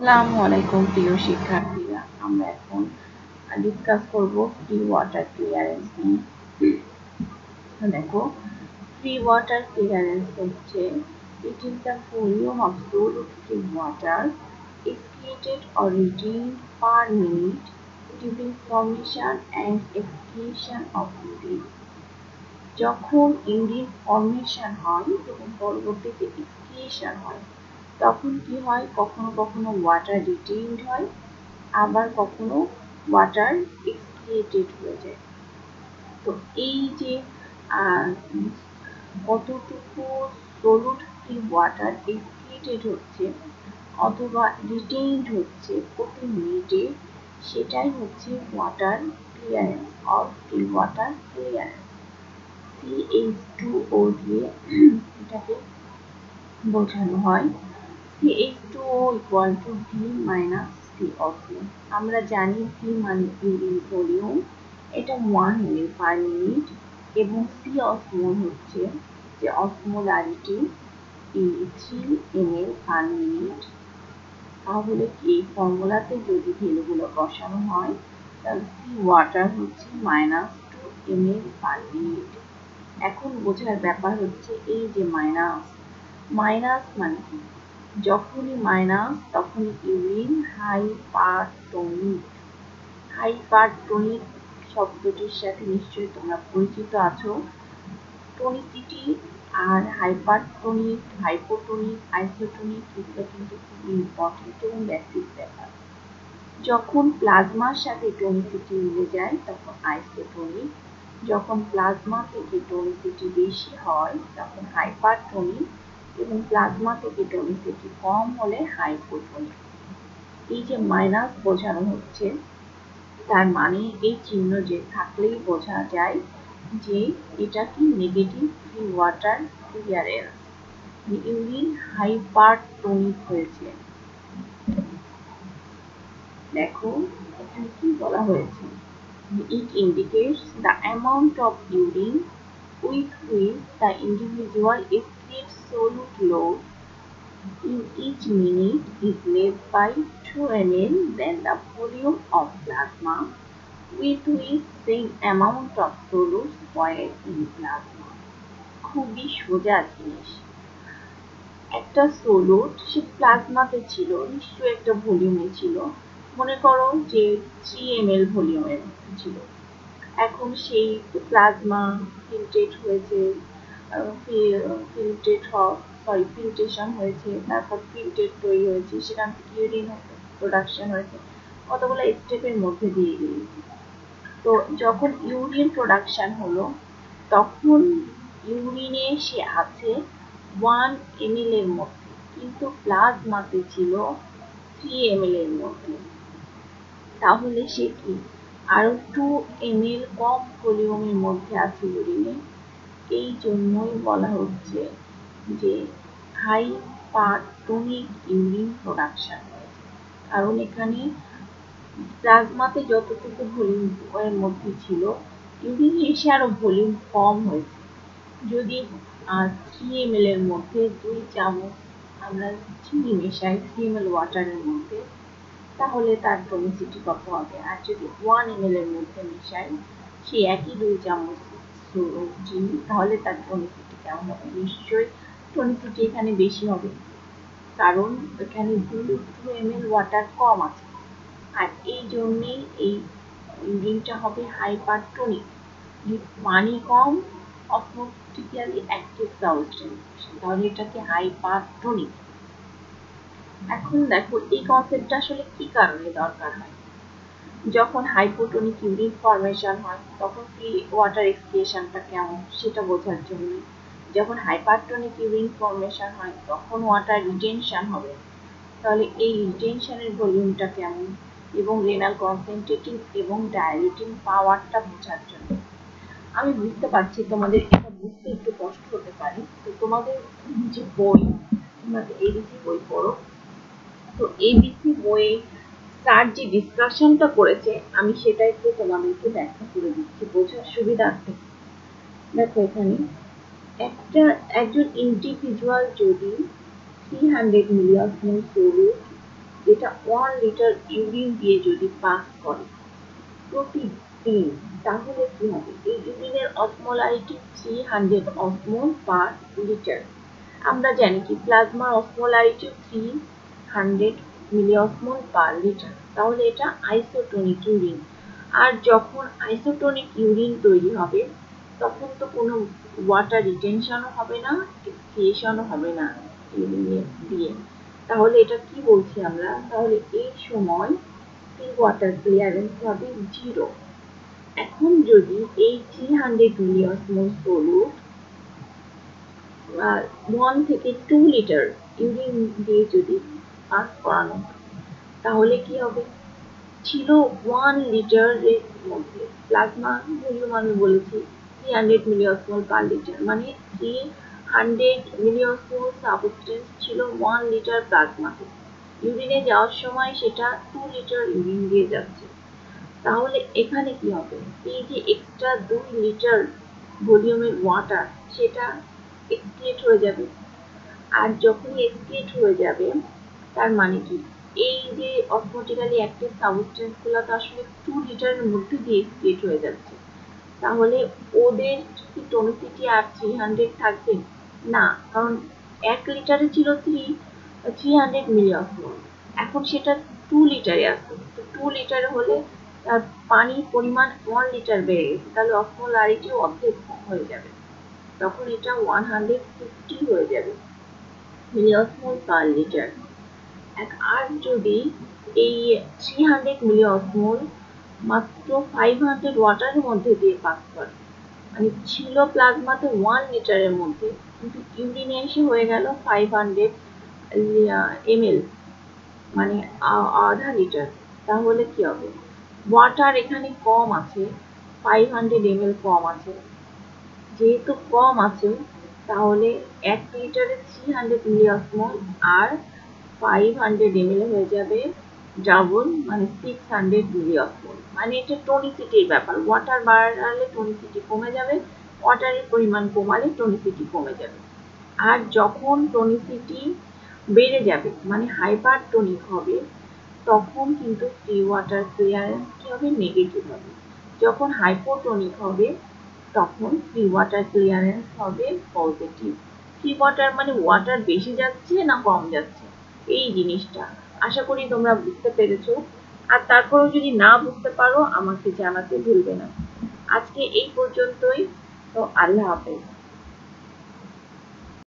আসসালামু আলাইকুম প্রিয় শিক্ষার্থীরা। আমরা এখন ডিসকাস করব ফ্রি ওয়াটার ক্লিয়ারেন্স নিয়ে। দেখো ফ্রি ওয়াটার ক্লিয়ারেন্স হচ্ছে it is the volume of free water excreted or retained per minute. During formation and excretion of urine যখন ইউরিন ফর্মেশন হয় এবং পরবর্তীতে এক্সক্রিয়েশন হয়। তখন কি হয়? কখনো কখনো ওয়াটার রিটেইনড হয়, আবার কখনো ওয়াটার এক্সক্রিয়েটেড হয়ে যায়। তো এই যে কতটুকু সলুট ফ্রি ওয়াটার এক্সক্রিয়েটেড হচ্ছে অথবা রিটেইনড হচ্ছে প্রতি মিনিটে সেটাই হচ্ছে water clearance or free water clearance CH two O দিয়ে এটাকে বোঝানো হয়। CH2O equal to V minus CO2 আমরা জানি V মানে ভলিউম এটা 1 ml পার মিনিট এবং C অসমোল হচ্ছে যে অসমোলারিটি 3 ml পার মিনিট তাহলে এই ফর্মুলাতে যদি ভ্যালুগুলো বসানো হয় তাহলে সি ওয়াটার হচ্ছে minus two ml per minute এখন বোঝার ব্যাপার হচ্ছে এই যে মাইনাস মাইনাস মানে কি যখনই মাইনাস তখনই ইউরিন হাইপারটোনিক হাইপারটোনিক শব্দটির সাথে নিশ্চয়ই তোমরা পরিচিত আছো। টনিসিটি আর হাইপারটোনিক, হাইপোটোনিক, আইসোটোনিক এগুলো কিন্তু খুব ইম্পর্টেন্ট এবং বেসিক ব্যাপার। যখন প্লাজমার সাথে টনিসিটি মিলে যায়, তখন আইসোটোনিক। যখন প্লাজমা থেকে টনিসিটি বেশি হয়, তখন হাইপারটোনিক। এবং প্লাজমা থেকে টনিসিটি কম হলে হাইপোটোনিক এই যে মাইনাস বোঝানো হচ্ছে, তার মানে এই চিহ্ন যে থাকলেই বোঝা যায় যে এটা কি negative free water clearance urine hypertonic হয়েছে। দেখো, এখানে কি বলা হয়েছে? It indicates the amount of urine with which the individual excretes solute load in each minute is less by 2 ml than the volume of plasma with which same amount of solute spoiled in plasma. খুবই সোজা জিনিস একটা সোলুট সে প্লাজমাতে ছিল নিশ্চয়ই একটা ভলিউমে ছিল মনে করো যে থ্রি এম এল ভলিউমের ছিল এখন সেই প্লাজমা ফিল্ট্রেট হয়েছে ফিল্ট্রেট সরি হয়েছে, তারপর তৈরি হয়েছে, সেখান থেকে ইউরিন প্রোডাকশন হয়েছে, কতগুলো স্টেপের মধ্যে দিয়ে গিয়েছে তো যখন ইউরিন প্রোডাকশন হলো, তখন ইউরিনে সে আছে ওয়ান এম এর মধ্যে, কিন্তু প্লাজমাতে ছিল থ্রি এম এর মধ্যে। তাহলে সে কি? আরও টু এম কম ভলিউমের মধ্যে আছে ইউরিনে এই জন্যই বলা হচ্ছে যে, হাই পারটোনিক ইউরিন প্রোডাকশন। কারণ এখানে প্লাজমাতে যতটুকু ভলিউমের মধ্যে ছিল, ইউরিনে এসে আরও ভলিউম কম হয়েছে। যদি থ্রি এম এর মধ্যে দুই চামচ আমরা চিনি মেশাই থ্রি এম এল ওয়াটারের মধ্যে, তাহলে তার টনিসিটি কত হবে? আর যদি ওয়ান এম এর মধ্যে মেশাই, সেই একই দুই চামচ চিনি তাহলে তার টনিসিটি কেমন হবে? নিশ্চয়ই টনিসিটি এখানে বেশি হবে। কারণ এখানে two two M L water কম আছে। আর এই জন্যেই এই ইউরিনটা হবে হাইপারটোনিক পানি কম অপটিক্যালি অ্যাক্টিভ সাবস্টেন্স তাহলে এটাকে হাইপারটোনিক এখন দেখো, এই কনসেপ্টটা আসলে কি কারণে দরকার হয়? যখন হাইপোটোনিক ইউরিন ফর্মেশন হয়, তখন কি ওয়াটার এক্সক্রিয়েশনটা কেমন? সেটা বোঝার জন্য। যখন হাইপারটোনিক ইউরিন ফর্মেশন হয়, তখন ওয়াটার রিটেনশন হবে। তাহলে এই রিটেনশনের ভলিউমটা কেমন? এবং রেনাল কনসেন্ট্রেটিং এবং ডায়ালিটিং পাওয়ারটা বোঝার জন্য। আমি বুঝতে পারছি তোমাদের এটা বুঝতে একটু কষ্ট হতে পারে। তো তোমাদের যে বই, তোমাদের এবিসি বই পড়ো। তো এবিসি বইয়ে স্যার যে ডিসকাশনটা করেছে, আমি সেটা একটু তোমাদেরকে ব্যাখ্যা করে দিচ্ছি, বোঝার সুবিধার্থে। দেখো এখানে, একটা, একজন ইন্ডিভিজুয়াল যদি থ্রি হান্ড্রেড মিলিয়ন সলিউট যেটা ওয়ান লিটার ইউরিন দিয়ে যদি পাস করে প্রতিদিন, তাহলে কি হবে? এই ইউরিনের osmolarity three hundred osmol per litre আমরা জানি কি প্লাজমার osmolarity three hundred milliosmol per litre, তাহলে এটা আইসোটোনিক ইউরিন। আর যখন আইসোটোনিক ইউরিন তৈরি হবে, তখন তো কোনো ওয়াটার রিটেনশনও হবে না এক্সক্রিয়েশনও হবে না ইউরিনের দিয়ে। তাহলে এটা কি বলছি আমরা? তাহলে এই সময় এই ওয়াটার ক্লিয়ারেন্স হবে জিরো এখন যদি এই three hundred milliosmol solute one থেকে টু লিটার ইউরিন দিয়ে যদি পাস করানো তাহলে কি হবে? ছিল ওয়ান লিটারের মধ্যে। প্লাজমা ভলিউম আমি বলেছি three hundred milliosmol per litre মানে থ্রি হান্ড্রেড মিলিঅসমোল সাবস্টেন্স ছিল ওয়ান লিটার প্লাজমাতে ইউরিনে যাওয়ার সময় সেটা টু লিটার ইউরিন দিয়ে যাচ্ছে। তাহলে এখানে কি হবে? এই যে এক্সট্রা দুই লিটার ভলিউমের ওয়াটার সেটা এক্সক্রিয়েট হয়ে যাবে। আর যখনই এক্সক্রিয়েট হয়ে যাবে তার মানে কি? এই যে অসমোটিক্যালি অ্যাক্টিভ সাবস্টেন্সগুলো তো আসলে টু লিটারের মধ্যে দিয়ে এক্সক্রিয়েট হয়ে যাচ্ছে। তাহলে ওদের কি টোনিসিটি আর থ্রি হান্ড্রেড থাকবে, না, কারণ এক লিটারে ছিল থ্রি থ্রি হান্ড্রেড মিলিঅসমোল এখন সেটা টু লিটারে আসবে তো টু লিটারে হলে তার পানির পরিমাণ ওয়ান লিটার বেড়ে গেছে। তাহলে অসমোলারিটিও অর্ধেক হয়ে যাবে। তখন এটা ওয়ান হান্ড্রেড ফিফটি হয়ে যাবে মিলিঅসমোল পার লিটার আর যদি এই থ্রি হান্ড্রেড মাত্র ফাইভ হান্ড্রেড ওয়াটারের মধ্যে দিয়ে পাস করে। মানে ছিল প্লাজমাতে ওয়ান লিটারের মধ্যে, কিন্তু ইউরিনে এসে হয়ে গেল ফাইভ হান্ড্রেড এমএল মানে আধা লিটার তাহলে কি হবে? ওয়াটার এখানে কম আছে ফাইভ হান্ড্রেড এমএল কম আছে। যেহেতু কম আছে, তাহলে এক লিটারে থ্রি হান্ড্রেড মিলিঅসমোল আর ফাইভ হান্ড্রেড হয়ে যাবে ডাবল মানে সিক্স হান্ড্রেড মিলিঅসমোল মানে এটা ব্যাপার। ওয়াটার বাড়ালে টনিসিটি কমে যাবে ওয়াটারের পরিমাণ কমালে টনিসিটি কমে যাবে। আর যখন টনিসিটি বেড়ে যাবে মানে হাইপার টনিক হবে, তখন কিন্তু ফ্রি ওয়াটার ক্লিয়ারেন্স কি হবে? নেগেটিভ হবে। যখন হাইপোটনিক হবে, তখন ফ্রি ওয়াটার ক্লিয়ারেন্স হবে পজিটিভ ফ্রি ওয়াটার মানে ওয়াটার বেশি যাচ্ছে না কম যাচ্ছে? এই জিনিসটা। আশা করি তোমরা বুঝতে পেরেছ। আর তারপরেও যদি না বুঝতে পারো, আমাকে জানাতে ভুলবে না। আজকে এই পর্যন্তই। তো আল্লাহ হাফেজ।